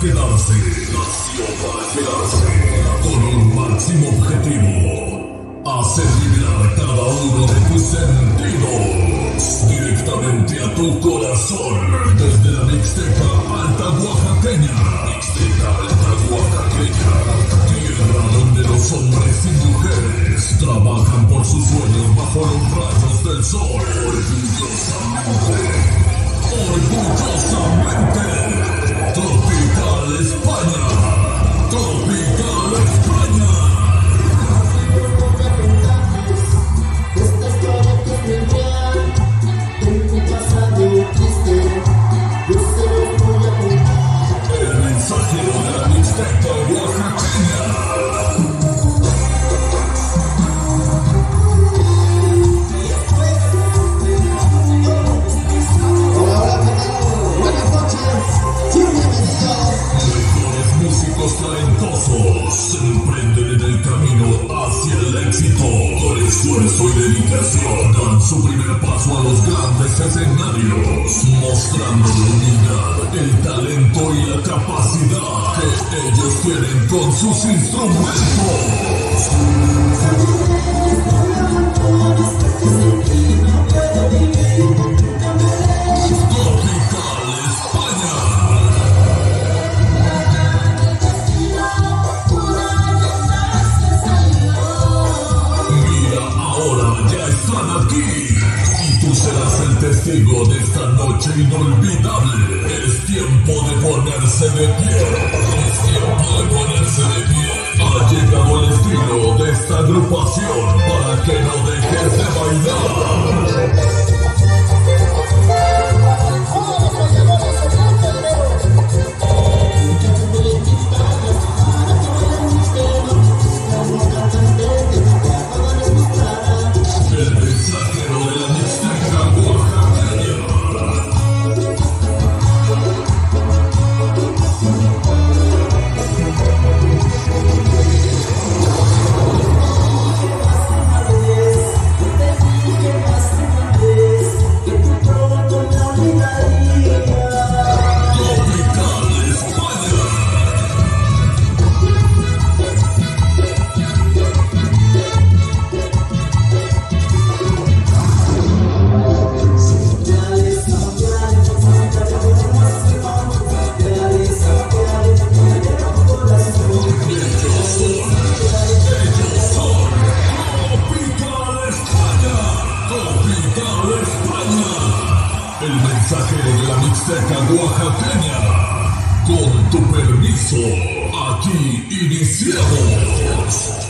quedarse, nació para quedarse, con un máximo objetivo. Hacer vibrar cada uno de tus sentidos directamente a tu corazón desde la Mixteca Alta Oaxaqueña. Mixteca Alta Oaxaqueña, tierra donde los hombres y mujeres trabajan por sus sueños bajo los rayos del sol. Orgullosamente, orgullosamente, éxito. Con esfuerzo y dedicación dan su primer paso a los grandes escenarios, mostrando la humildad, el talento y la capacidad que ellos tienen con sus instrumentos. Inolvidable. Es tiempo de ponerse de pie. Es tiempo de ponerse de pie. Ha llegado el estilo de esta agrupación para que no dejes de bailar. El mensajero de la Mixteca Oaxaqueña. Con tu permiso, aquí iniciamos.